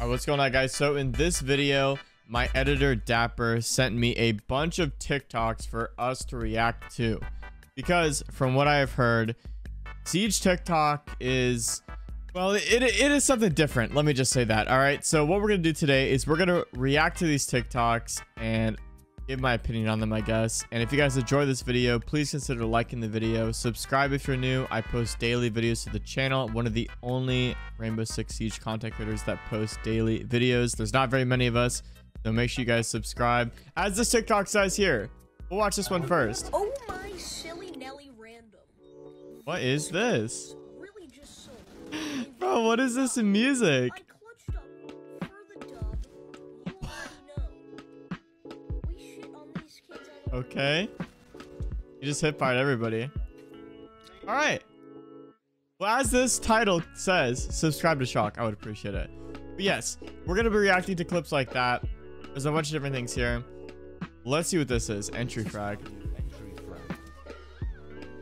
What's going on, guys? So in this video, my editor Dapper sent me a bunch of TikToks for us to react to. Because from what I have heard, Siege TikTok is, well, it, it is something different. Let me just say that. All right. So what we're going to do today is we're going to react to these TikToks and give my opinion on them, I guess. And if you guys enjoy this video, please consider liking the video. Subscribe if you're new. I post daily videos to the channel. One of the only Rainbow Six Siege content creators that post daily videos. There's not very many of us, so make sure you guys subscribe. As this TikTok says here, we'll watch this one first. Oh my silly Nelly random. What is this? Really just so. Bro, what is this in music? Okay. You just hit fired everybody. All right. Well, as this title says, subscribe to Shawk. I would appreciate it. But yes, we're going to be reacting to clips like that. There's a bunch of different things here. Let's see what this is. Entry frag.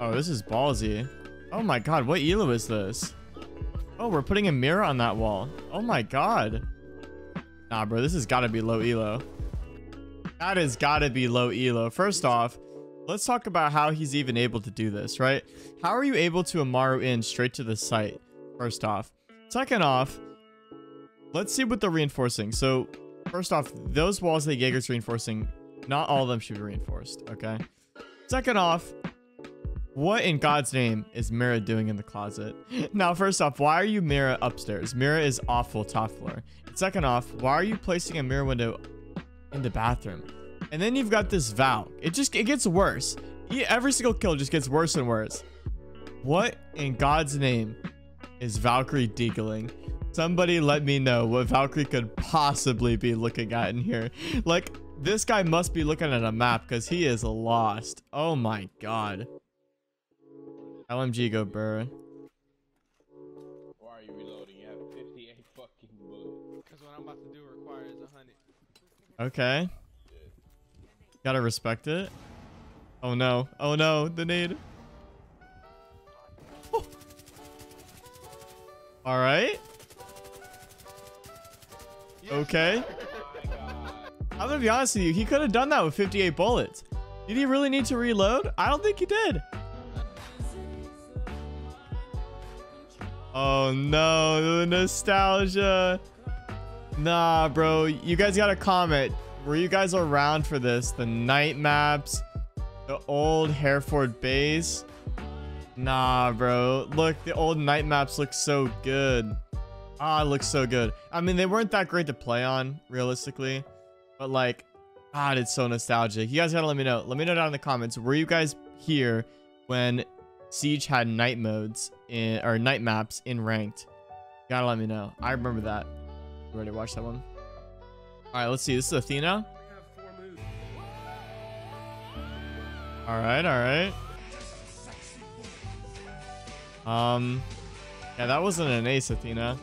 Oh, this is ballsy. Oh my god, what elo is this? Oh, we're putting a mirror on that wall. Oh my god. Nah, bro, this has got to be low elo. That has got to be low elo. First off, let's talk about how he's even able to do this, right? How are you able to Amaru in straight to the site? First off. Second off, let's see what they're reinforcing. So, first off, those walls that Jaeger's reinforcing, not all of them should be reinforced, okay? Second off, what in God's name is Mira doing in the closet? Now, first off, why are you Mira upstairs? Mira is awful top floor. Second off, why are you placing a mirror window in the bathroom? And then you've got this Valk. It just it gets worse. Every single kill just gets worse and worse. What in God's name is Valkyrie deagling? Somebody let me know what Valkyrie could possibly be looking at in here. Like, this guy must be looking at a map because he is lost. Oh my god. LMG go burr. Okay. Gotta respect it. Oh no. Oh no. The nade. All right. Okay. I'm gonna be honest with you. He could have done that with 58 bullets. Did he really need to reload? I don't think he did. Oh no, the nostalgia. Nah, bro. You guys gotta comment. Were you guys around for this? The night maps, the old Hereford base. Nah, bro. Look, the old night maps look so good. Ah, looks so good. I mean, they weren't that great to play on, realistically. But like, God, it's so nostalgic. You guys gotta let me know. Let me know down in the comments. Were you guys here when Siege had night modes in or night maps in ranked? You gotta let me know. I remember that. Ready to watch that one? All right, let's see. This is Athena. All right, all right. Um, yeah, that wasn't an ace, Athena.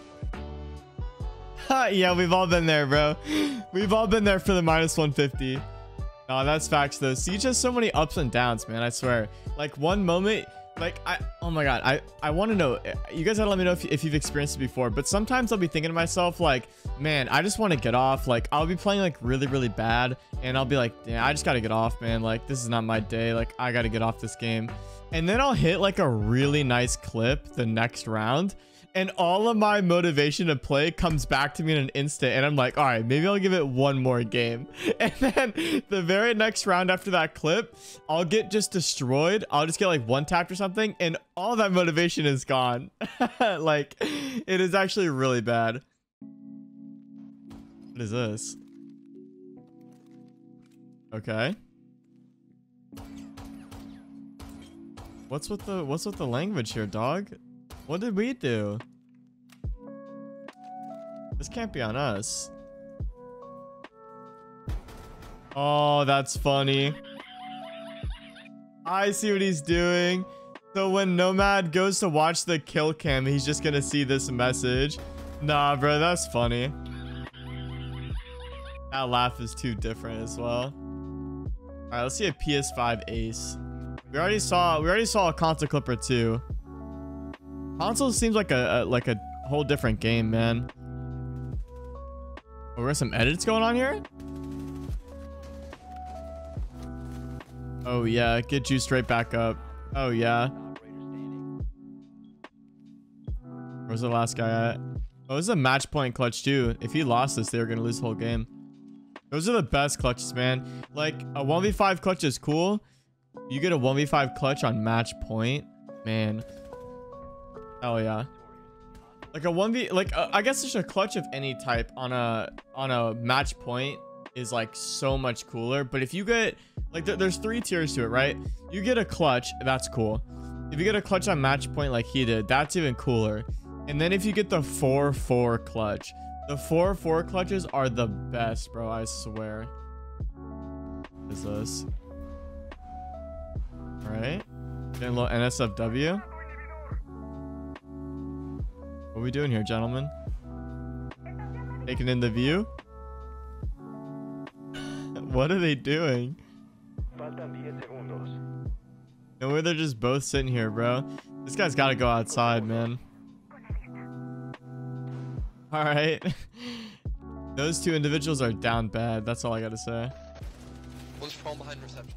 yeah, we've all been there, bro. We've all been there for the minus 150. No, that's facts though. Siege has so many ups and downs, man. I swear. Like one moment, like I, oh my god, I, I want to know. You guys gotta let me know if, if you've experienced it before. But sometimes I'll be thinking to myself, like, man, I just want to get off. Like I'll be playing like really, really bad, and I'll be like, yeah, I just gotta get off, man. Like this is not my day. Like I gotta get off this game. And then I'll hit like a really nice clip the next round. And all of my motivation to play comes back to me in an instant. And I'm like, all right, maybe I'll give it one more game. And then the very next round after that clip, I'll get just destroyed. I'll just get like one tapped or something. And all that motivation is gone. like, it is actually really bad. What is this? Okay. What's with the what's with the language here, dog? What did we do? This can't be on us. Oh, that's funny. I see what he's doing. So when Nomad goes to watch the kill cam, he's just gonna see this message. Nah, bro, that's funny. That laugh is too different as well. All right, let's see a PS5 ace. We already saw we already saw a console clipper too. Console seems like a, a like a whole different game, man. Oh, got some edits going on here? Oh, yeah. Get you straight back up. Oh, yeah. Where's the last guy at? Oh, this is a match point clutch, too. If he lost this, they were to lose the whole game. Those are the best clutches, man. Like, a 1v5 clutch is cool. You get a 1v5 clutch on match point. Man. Hell yeah. Like a 1v... Like, uh, I guess just a clutch of any type on a on a match point is like so much cooler. But if you get... Like, th there's three tiers to it, right? You get a clutch, that's cool. If you get a clutch on match point like he did, that's even cooler. And then if you get the 4-4 clutch, the 4-4 clutches are the best, bro. I swear. What is this? Alright. Getting a little NSFW. What are we doing here, gentlemen? Taking in the view? what are they doing? No way they're just both sitting here, bro. This guy's got to go outside, man. All right. Those two individuals are down bad. That's all I got to say. One's falling behind reception.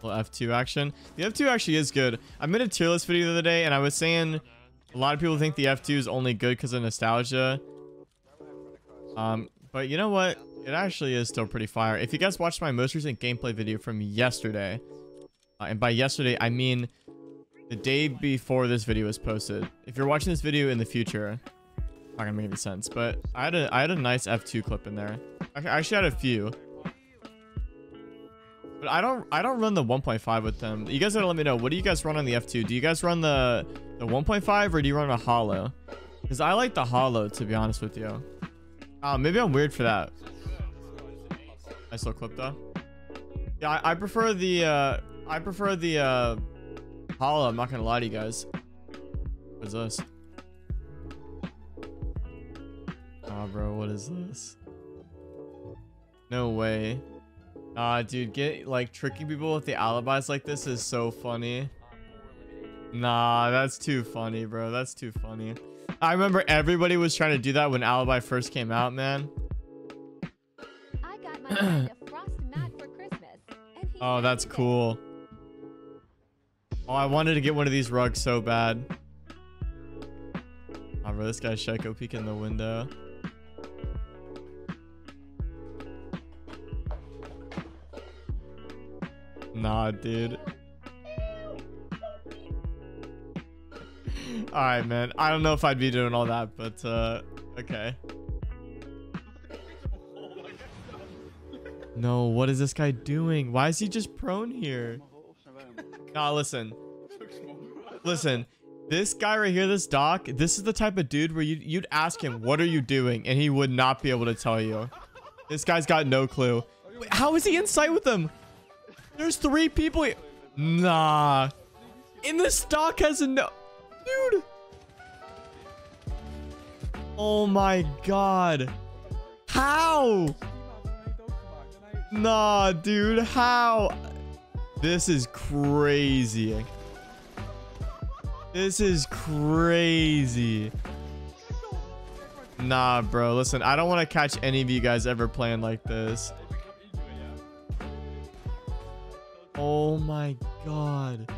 Little F2 action. The F2 actually is good. I made a tier list video the other day, and I was saying a lot of people think the F2 is only good because of nostalgia. Um, but you know what? It actually is still pretty fire. If you guys watched my most recent gameplay video from yesterday, uh, and by yesterday, I mean the day before this video was posted. If you're watching this video in the future, not gonna make any sense, but I had a I had a nice F2 clip in there. I actually had a few. But I don't I don't run the 1.5 with them. You guys gotta let me know. What do you guys run on the F2? Do you guys run the the 1.5 or do you run a hollow? Because I like the hollow to be honest with you. Uh, maybe I'm weird for that. Nice little clip though. Yeah, I, I prefer the uh I prefer the uh hollow. I'm not gonna lie to you guys. What's this? Oh, bro, what is this? No way. Ah, dude, get like tricking people with the alibis like this is so funny. Nah, that's too funny, bro. That's too funny. I remember everybody was trying to do that when Alibi first came out, man. I got my frost mat for Christmas. And Oh, that's cool. Oh, I wanted to get one of these rugs so bad. Oh, bro, this guy's Shaco peeking the window. Nah, dude. Alright, man. I don't know if I'd be doing all that, but, uh, okay. No, what is this guy doing? Why is he just prone here? Nah, listen. Listen, this guy right here, this doc, this is the type of dude where you'd, you'd ask him, what are you doing? And he would not be able to tell you. This guy's got no clue. Wait, how is he in sight with them? There's three people here. Nah. And this doc has a no... Dude. Oh my god. How? Nah, dude, how? This is crazy. This is crazy. Nah, bro. Listen, I don't want to catch any of you guys ever playing like this. Oh my god.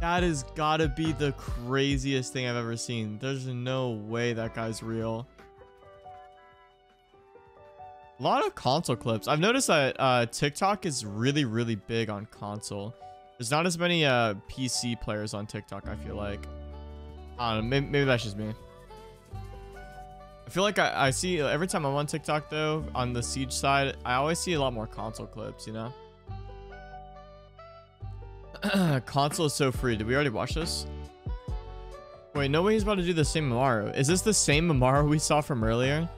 That has got to be the craziest thing I've ever seen. There's no way that guy's real. A lot of console clips. I've noticed that uh, TikTok is really, really big on console. There's not as many uh, PC players on TikTok, I feel like. I don't know. Maybe, maybe that's just me. I feel like I, I see every time I'm on TikTok, though, on the Siege side, I always see a lot more console clips, you know? console is so free. Did we already watch this? Wait, no way he's about to do the same Amaru. Is this the same Amaru we saw from earlier?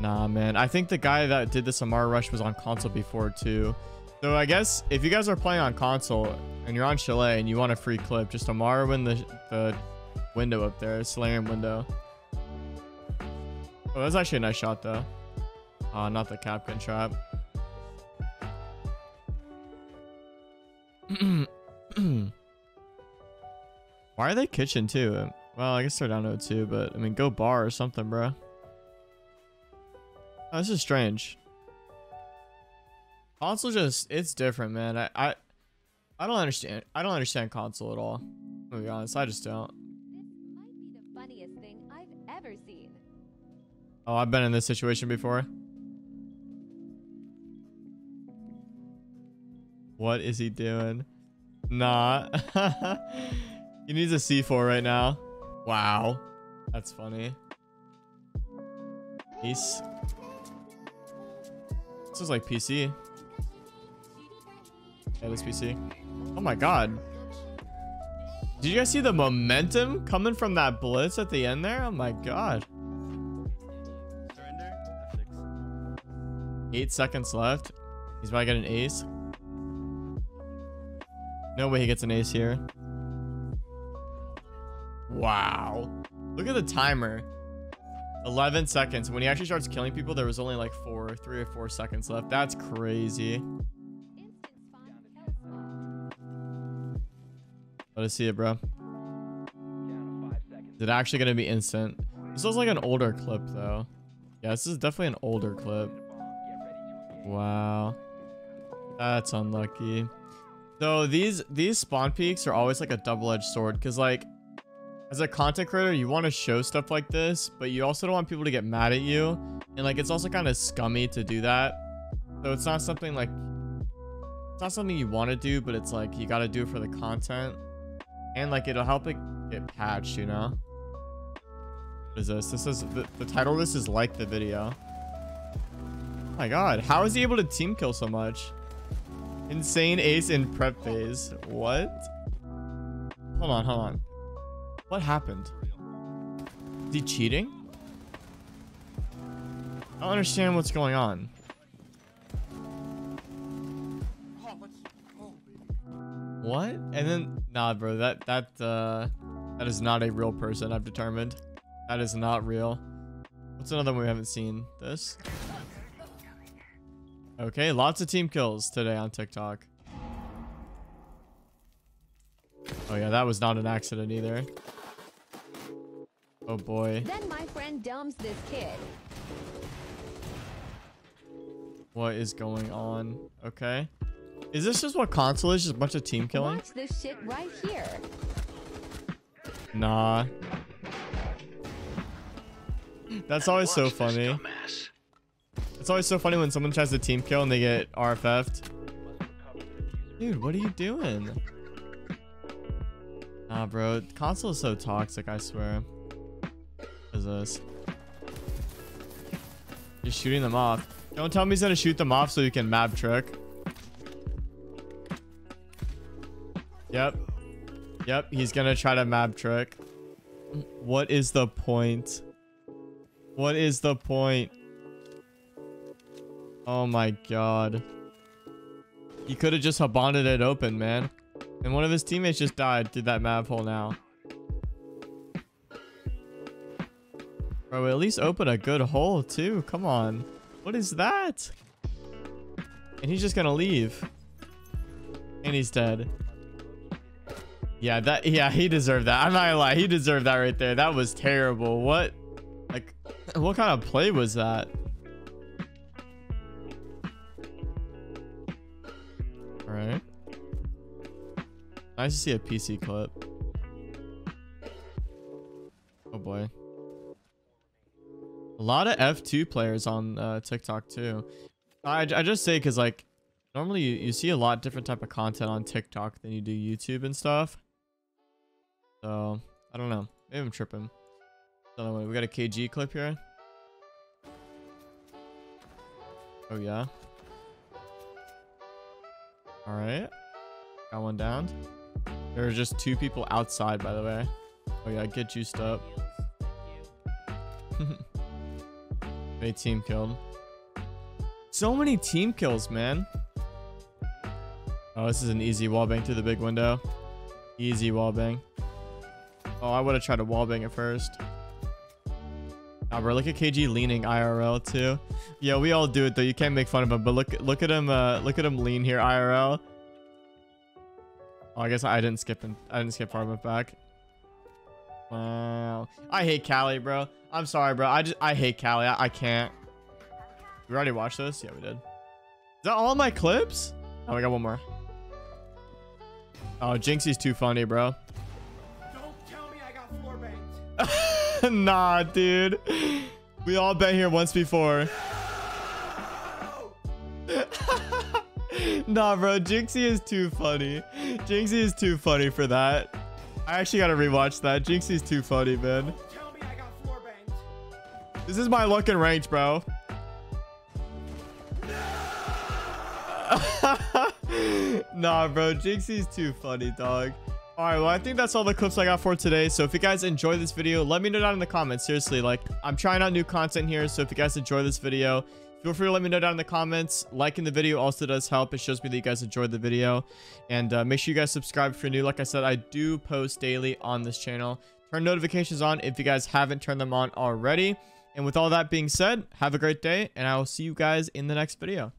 Nah, man. I think the guy that did this Amaru Rush was on console before, too. So I guess if you guys are playing on console and you're on Chalet and you want a free clip, just Amaru in the, the window up there, Solarium window. Oh, that's actually a nice shot, though. Uh, not the Kapkan trap. Why are they kitchen too? Well, I guess they're down 0-2, but I mean, go bar or something, bro. Oh, this is strange. Console just it's different, man. I I, I don't understand. I don't understand console at all. To be honest, I just don't. This might be the funniest thing I've ever seen. Oh, I've been in this situation before. What is he doing? Nah. he needs a C4 right now. Wow. That's funny. Ace. This is like PC. Yeah, this PC. Oh my god. Did you guys see the momentum coming from that blitz at the end there? Oh my god. Eight seconds left. He's about to get an ace. No way he gets an ace here. Wow. Look at the timer. 11 seconds. When he actually starts killing people, there was only like four, three or four seconds left. That's crazy. Let us see it, bro. Is it actually going to be instant? This looks like an older clip, though. Yeah, this is definitely an older clip. Wow. That's unlucky. So these these spawn peeks are always like a double-edged sword because like as a content creator you want to show stuff like this but you also don't want people to get mad at you and like it's also kind of scummy to do that. So it's not something like it's not something you want to do but it's like you got to do it for the content. And like it'll help it get patched you know? What is this? This is the, the title of this is like the video. Oh my god how is he able to team kill so much Insane ace in prep phase. What? Hold on, hold on. What happened? Is he cheating? I don't understand what's going on. What? And then nah bro, that that uh that is not a real person, I've determined. That is not real. What's another one we haven't seen? This? Okay, lots of team kills today on TikTok. Oh yeah, that was not an accident either. Oh boy. Then my friend dumbs this kid. What is going on? Okay. Is this just what console is? Just a bunch of team killing? Watch this shit right here. Nah. That's always so funny. It's always so funny when someone tries to team kill and they get RFF'd. Dude, what are you doing? Ah, bro. Console is so toxic, I swear. What is this? You're shooting them off. Don't tell me he's gonna shoot them off so you can map trick. Yep. Yep, he's gonna try to map trick. What is the point? What is the point? Oh my god. He could have just Hibana'd it open, man. And one of his teammates just died through that map hole now. Bro, at least open a good hole too. Come on. What is that? And he's just gonna leave. And he's dead. Yeah, that yeah, he deserved that. I'm not gonna lie, he deserved that right there. That was terrible. What like what kind of play was that? Nice to see a PC clip. Oh boy. A lot of F2 players on uh, TikTok too. I, I just say because like normally you, you see a lot different type of content on TikTok than you do YouTube and stuff. So I don't know. Maybe I'm tripping. So we got a KG clip here. Oh yeah. All right. Got one down. There are just two people outside, by the way. Oh yeah, get juiced up. they team killed. So many team kills, man. Oh, this is an easy wallbang through the big window. Easy wallbang. Oh, I would have tried to wallbang it first. Nah, bro, look at KG leaning IRL too. Yeah, we all do it though. You can't make fun of him, but look, look at him. Uh, look at him lean here IRL. Oh, I guess I didn't skip him. I didn't skip far enough back. Wow. I hate Kali, bro. I'm sorry, bro. I just I hate Kali. I, I can't. We already watched this? Yeah, we did. Is that all my clips? Oh, we got one more. Oh, Jinxie's too funny, bro. Don't tell me I got floor banked. nah, dude. We all been here once before. Nah, bro. Jinxie is too funny. Jinxie is too funny for that. I actually gotta rewatch that. Jinxie's too funny, man. Don't tell me I got floor banked. This is my luck and range, bro. nah, bro. Jinxie's too funny, dog. All right, well, I think that's all the clips I got for today. So if you guys enjoyed this video, let me know down in the comments. Seriously, like, I'm trying out new content here. So if you guys enjoy this video, feel free to let me know down in the comments. Liking the video also does help. It shows me that you guys enjoyed the video. And uh, make sure you guys subscribe if you're new. Like I said, I do post daily on this channel. Turn notifications on if you guys haven't turned them on already. And with all that being said, have a great day, and I will see you guys in the next video.